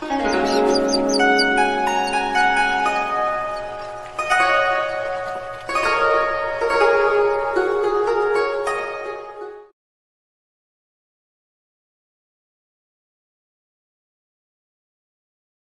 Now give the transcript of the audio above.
Bye.